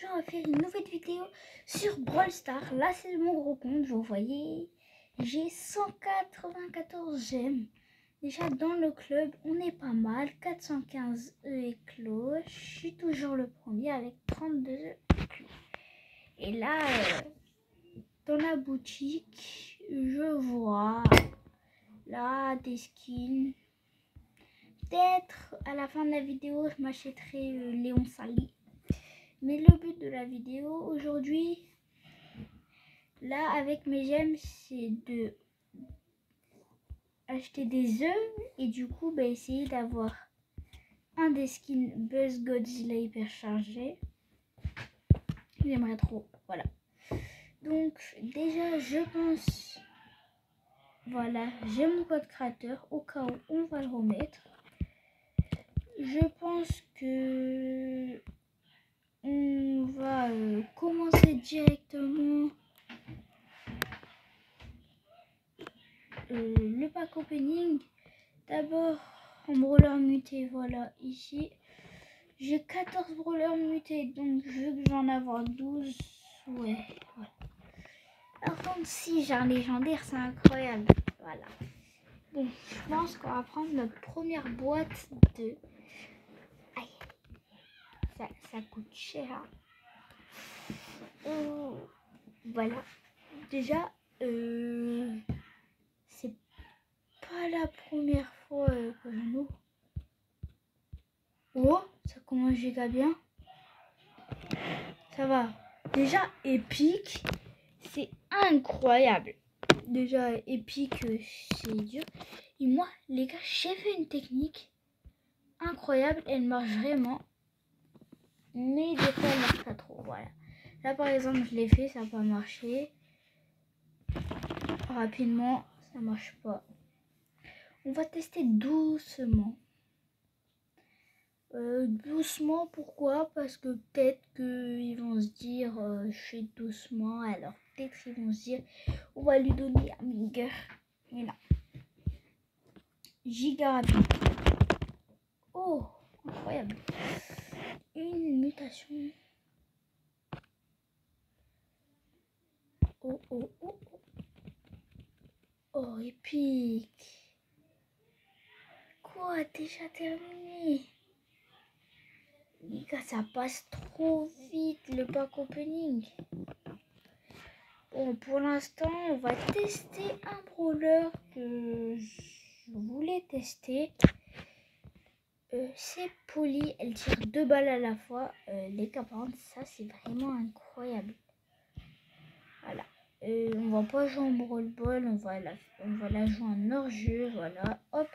toujours à faire une nouvelle vidéo sur Brawl Stars. Là, c'est mon gros compte, vous voyez. J'ai j'aime j'aime. Déjà, dans le club, on est pas mal. 415 E clos. Je suis toujours le premier avec 32 E Et là, euh, dans la boutique, je vois là des skins peut-être à la fin de la vidéo, je m'achèterai euh, Léon Sali. Mais le but de la vidéo aujourd'hui, là avec mes gemmes, c'est de acheter des œufs et du coup bah, essayer d'avoir un des skins Buzz Godzilla hyper chargé. J'aimerais trop, voilà. Donc déjà je pense, voilà, j'ai mon code créateur au cas où on va le remettre je pense que on va euh, commencer directement euh, le pack opening. D'abord en brawler muté, voilà ici. J'ai 14 brawlers mutés, donc vu que j'en avoir 12, ouais. Par contre, si j'ai un légendaire, c'est incroyable. Voilà. Bon, je pense qu'on va prendre notre première boîte de ça, coûte cher. Voilà. Déjà, euh, c'est pas la première fois euh, que nous. Oh, ça commence giga bien. Ça va. Déjà, épique, c'est incroyable. Déjà, épique, c'est dur. Et moi, les gars, j'ai fait une technique incroyable. Elle marche vraiment mais des fois elle marche pas trop. Voilà. Là par exemple je l'ai fait, ça n'a pas marché. Rapidement, ça marche pas. On va tester doucement. Euh, doucement, pourquoi? Parce que peut-être qu'ils vont se dire euh, je fais doucement, alors peut-être qu'ils vont se dire on va lui donner un giga. Mais non. Giga. Oh, incroyable une mutation. Oh, oh, oh, oh. Oh, épique. Quoi, déjà terminé? Les gars, ça passe trop vite le pack opening. Bon, pour l'instant, on va tester un brawler que je voulais tester. Euh, c'est poli, elle tire deux balles à la fois. Euh, les caparantes, ça c'est vraiment incroyable. Voilà. Euh, on va pas jouer en brawl ball, on va la, on la jouer en hors-jeu. Voilà, hop.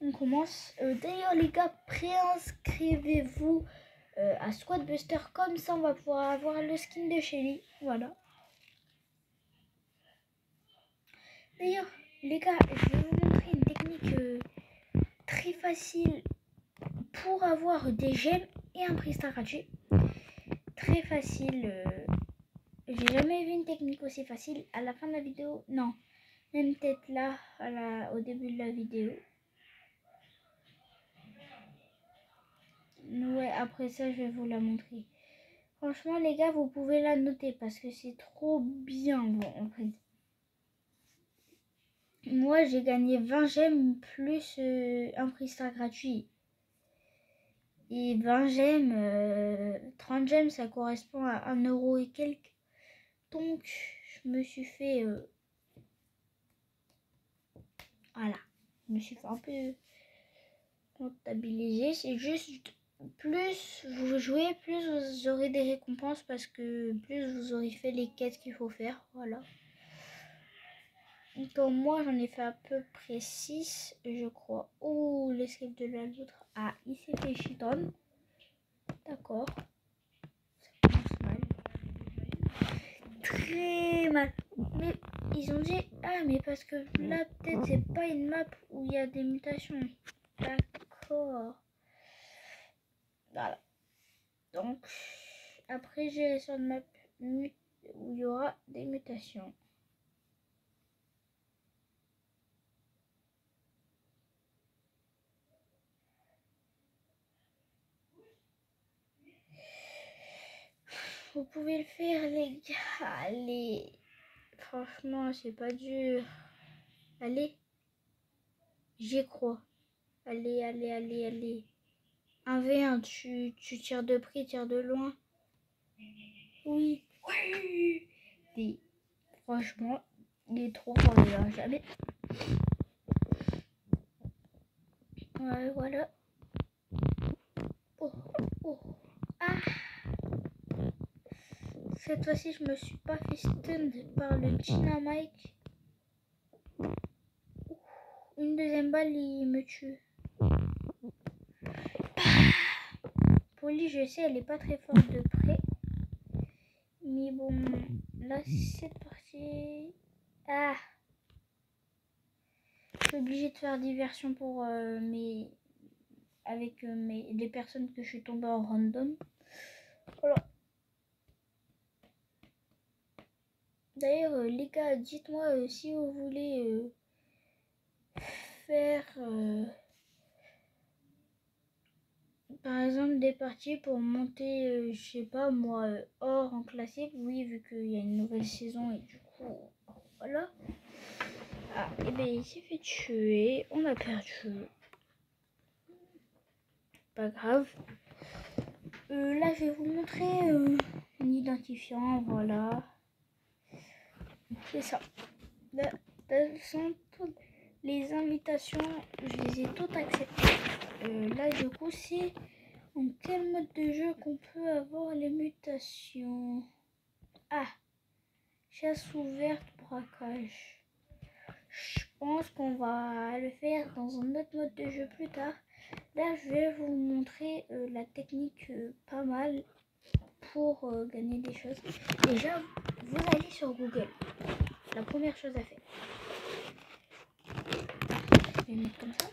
On commence. D'ailleurs les gars, préinscrivez-vous à Squad Buster. Comme ça on va pouvoir avoir le skin de Shelly. Voilà. D'ailleurs les gars, je vais vous montrer une technique très facile pour avoir des gemmes et un prix gratuit. Très facile. Euh, j'ai jamais vu une technique aussi facile. À la fin de la vidéo, non. Même peut-être là, au début de la vidéo. Ouais, après ça, je vais vous la montrer. Franchement, les gars, vous pouvez la noter parce que c'est trop bien. Bon, en. Moi, j'ai gagné 20 gemmes plus euh, un prix gratuit. Et 20 gemmes, 30 gemmes, ça correspond à 1 euro et quelques. Donc, je me suis fait... Euh, voilà. Je me suis fait un peu comptabiliser. C'est juste plus vous jouez, plus vous aurez des récompenses parce que plus vous aurez fait les quêtes qu'il faut faire. Voilà. Donc moi j'en ai fait à peu près 6 je crois. Oh l'escape de l'autre. Ah il s'est fait chiton. D'accord. Très mal. Mais ils ont dit ah mais parce que là peut-être c'est pas une map où il y a des mutations. D'accord. Voilà. Donc après j'ai sur une map où il y aura des mutations. Vous pouvez le faire, les gars. Allez. Franchement, c'est pas dur. Allez. J'y crois. Allez, allez, allez, allez. 1v1, tu, tu tires de près, tires de loin. Oui. Oui. franchement, il est trop fort, il a jamais. Ouais, voilà. Oh, oh. Ah. Cette fois-ci, je me suis pas fait stun par le dynamite. Une deuxième balle, il me tue. Polly, je sais, elle est pas très forte de près. Mais bon, là, c'est parti. Ah Je suis obligée de faire diversion pour euh, mes... Avec euh, mes... personnes que je suis tombée en random. Voilà. D'ailleurs, euh, les gars, dites-moi euh, si vous voulez euh, faire, par exemple, des parties pour monter, je sais pas moi, hors en classique. Oui, vu qu'il y a une nouvelle saison et du coup, voilà. Ah, et bien il s'est fait tuer. On a perdu. Pas grave. là, je vais vous montrer un identifiant. Voilà. C'est ça. Là, sont toutes les invitations, je les ai toutes acceptées. Euh, là, du coup, c'est en quel mode de jeu qu'on peut avoir les mutations? Ah, chasse ouverte, braquage. Je pense qu'on va le faire dans un autre mode de jeu plus tard. Là, je vais vous montrer euh, la technique euh, pas mal pour gagner des choses. Déjà, vous allez sur Google. La première chose à faire. Je vais mettre comme ça.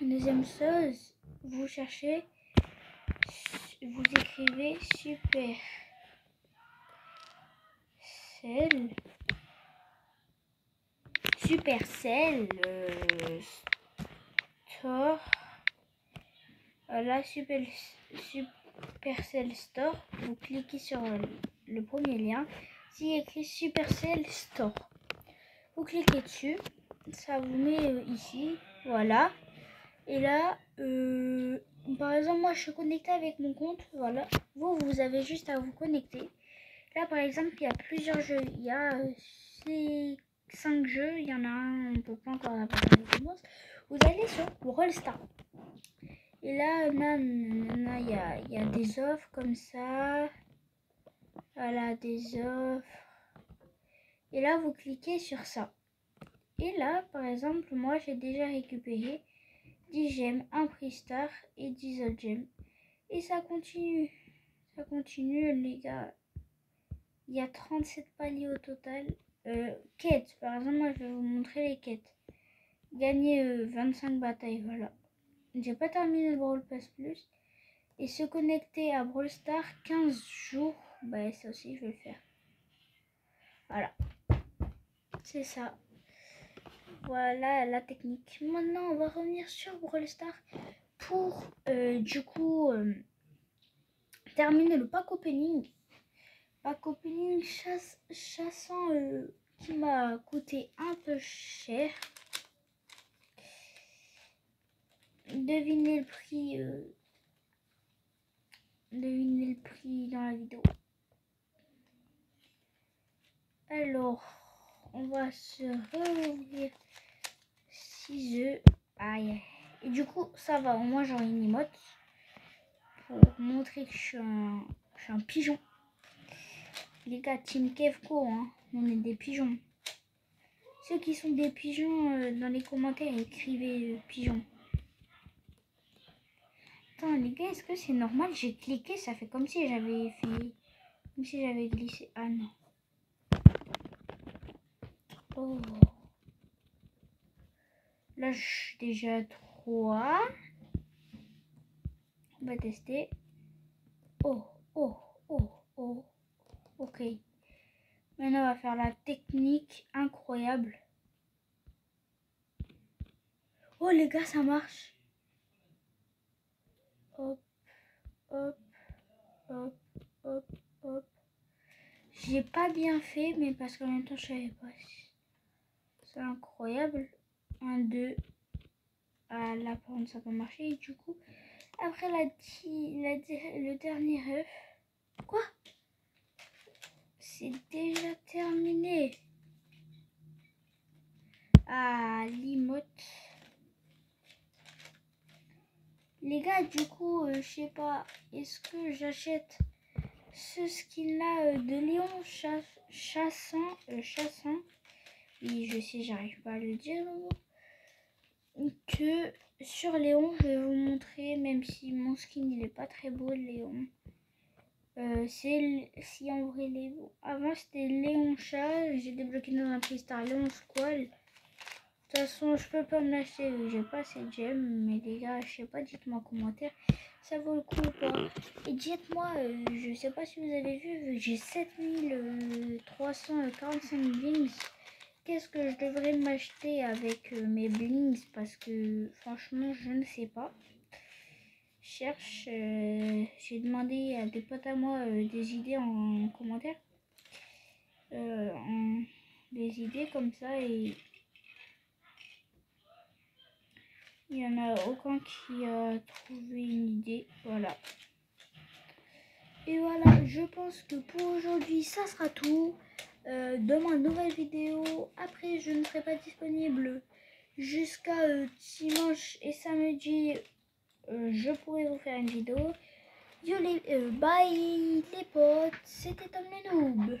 Deuxième chose, vous cherchez, vous écrivez super cell Supercell euh, Store. Là, Super, Supercell Store. Vous cliquez sur le premier lien y écrit Supercell Store. Vous cliquez dessus, ça vous met euh, ici, voilà. Et là, euh, par exemple, moi je suis connecté avec mon compte, voilà. Vous, vous avez juste à vous connecter. Là, par exemple, il y a plusieurs jeux. Il y a euh, 5 jeux, il y en a un, on peut pas encore avoir Vous allez sur Rollstar. Et là, il y a, y a des offres comme ça. Voilà, des offres. Et là, vous cliquez sur ça. Et là, par exemple, moi, j'ai déjà récupéré 10 gemmes, un prix star et 10 autres gemmes. Et ça continue. Ça continue, les gars. Il y a 37 paliers au total. Euh, quêtes, par exemple, moi, je vais vous montrer les quêtes. Gagner 25 euh, batailles, voilà. J'ai pas terminé le Brawl Pass Plus. Et se connecter à Brawl Star 15 jours bah ça aussi je vais le faire. Voilà. C'est ça. Voilà la technique. Maintenant on va revenir sur Brawl Star pour euh, du coup euh, terminer le pack opening. Pack opening chasse, chassant euh, qui m'a coûté un peu cher. Devinez le prix. devinez le prix dans la vidéo. Alors, on va se rouvrir 6 œufs. Aïe. Et du coup, ça va. Au moins, j'aurai une emote pour montrer que je suis un, pigeon. Les gars, Team Kevco, hein, on est des pigeons. Ceux qui sont des pigeons, euh, dans les commentaires, écrivez euh, pigeon. Attends, les gars, est-ce que c'est normal? J'ai cliqué, ça fait comme si j'avais fait... Comme si j'avais glissé. Ah non. Oh. Là, je suis déjà 3. On va tester. Oh, oh, oh, oh. Ok. Maintenant, on va faire la technique incroyable. Oh, les gars, ça marche. Hop, hop, hop, hop, hop. J'ai pas bien fait, mais parce qu'en même temps, je savais pas. C'est incroyable. Un, deux. Ah, là, par contre, ça peut marcher. Et du coup, après la, la, le dernier œuf. Quoi? C'est déjà terminé. Ah, limote. Les gars, du coup, euh, je sais pas, est-ce que j'achète ce skin-là euh, de Léon chassant, euh, chassant Oui, je sais, j'arrive pas à le dire. Que sur Léon, je vais vous montrer, même si mon skin il est pas très beau, Léon. c'est si en vrai Léon. Avant c'était Léon chat, j'ai débloqué dans un freestyle Léon Squall. De toute façon, je peux pas me l'acheter, j'ai pas assez de gemmes, mais les gars, je sais pas, dites-moi en commentaire, ça vaut le coup ou pas. Et dites-moi, euh, je sais pas si vous avez vu, j'ai 7345 blings. Qu'est-ce que je devrais m'acheter avec euh, mes blings Parce que franchement, je ne sais pas. cherche, euh, j'ai demandé à des potes à moi des idées en, commentaire. des idées comme ça et Il n'y en a aucun qui a trouvé une idée. Voilà. Et voilà, je pense que pour aujourd'hui, ça sera tout. Euh, demain, nouvelle vidéo. Après, je ne serai pas disponible jusqu'à euh, dimanche et samedi. Euh, je pourrai vous faire une vidéo. Yo les, bye les potes, c'était Tom le Noob.